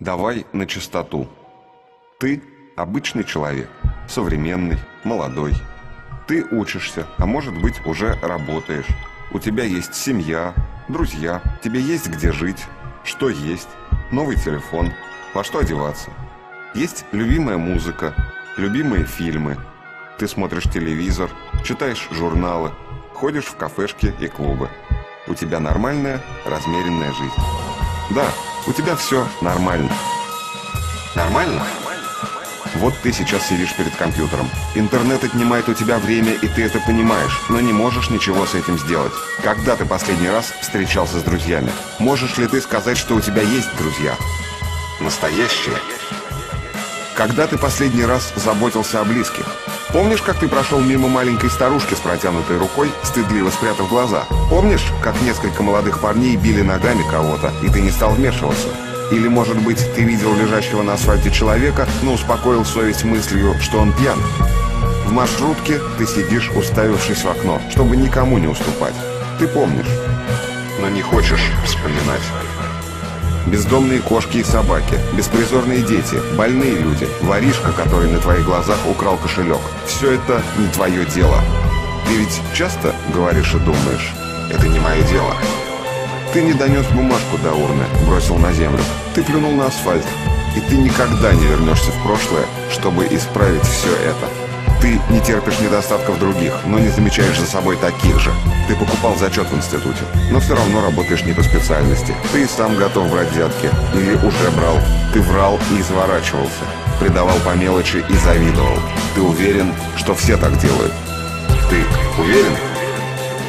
Давай на чистоту. Ты обычный человек, современный, молодой. Ты учишься, а может быть уже работаешь. У тебя есть семья, друзья, тебе есть где жить, что есть, новый телефон, во что одеваться. Есть любимая музыка, любимые фильмы. Ты смотришь телевизор, читаешь журналы, ходишь в кафешки и клубы. У тебя нормальная, размеренная жизнь. Да, у тебя все нормально. Нормально? Вот ты сейчас сидишь перед компьютером. Интернет отнимает у тебя время, и ты это понимаешь, но не можешь ничего с этим сделать. Когда ты последний раз встречался с друзьями? Можешь ли ты сказать, что у тебя есть друзья? Настоящие? Когда ты последний раз заботился о близких? Помнишь, как ты прошел мимо маленькой старушки с протянутой рукой, стыдливо спрятав глаза? Помнишь, как несколько молодых парней били ногами кого-то, и ты не стал вмешиваться? Или, может быть, ты видел лежащего на асфальте человека, но успокоил совесть мыслью, что он пьян? В маршрутке ты сидишь, уставившись в окно, чтобы никому не уступать. Ты помнишь, но не хочешь вспоминать. Бездомные кошки и собаки, беспризорные дети, больные люди, воришка, который на твоих глазах украл кошелек. Все это не твое дело. Ты ведь часто говоришь и думаешь, это не мое дело. Ты не донес бумажку до урны, бросил на землю. Ты плюнул на асфальт. И ты никогда не вернешься в прошлое, чтобы исправить все это. Ты не терпишь недостатков других, но не замечаешь за собой таких же. Ты покупал зачет в институте, но все равно работаешь не по специальности. Ты и сам готов брать взятки. Или уже брал. Ты врал и изворачивался. Предавал по мелочи и завидовал. Ты уверен, что все так делают. Ты уверен?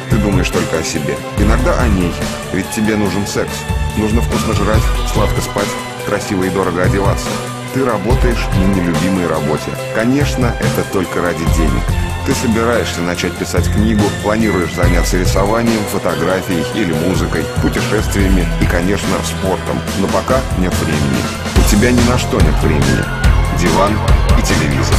Ты думаешь только о себе. Иногда о ней. Ведь тебе нужен секс. Нужно вкусно жрать, сладко спать, красиво и дорого одеваться. Ты работаешь на нелюбимой работе. Конечно, это только ради денег. Ты собираешься начать писать книгу, планируешь заняться рисованием, фотографией или музыкой, путешествиями и, конечно, спортом. Но пока нет времени. У тебя ни на что нет времени. Диван и телевизор.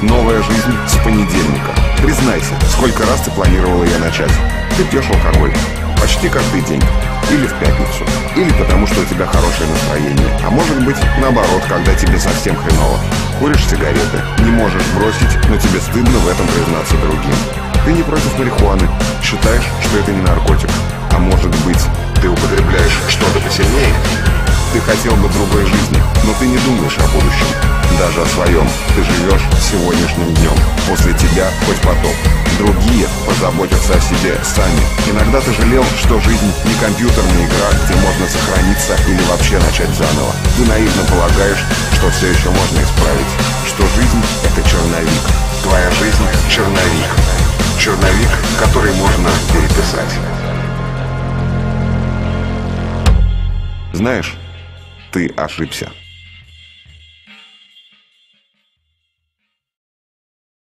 Новая жизнь с понедельника. Признайся, сколько раз ты планировала ее начать? Ты пьешь алкоголь. Почти каждый день. Или в пятницу. Или потому, что у тебя хорошее настроение. А может быть, наоборот, когда тебе совсем хреново. Куришь сигареты. Не можешь бросить, но тебе стыдно в этом признаться другим. Ты не против марихуаны. Считаешь, что это не наркотик. А может быть, ты употребляешь что-то посильнее? Ты хотел бы другой жизни, но ты не думаешь о будущем. Даже о своем. Ты живешь сегодняшним днем. После тебя хоть потоп. Другие позаботятся о себе сами. Иногда ты жалел, что жизнь не компьютерная игра, где можно сохраниться или вообще начать заново. Ты наивно полагаешь, что все еще можно исправить. Что жизнь — это черновик. Твоя жизнь — черновик. Черновик, который можно переписать. Знаешь, ты ошибся.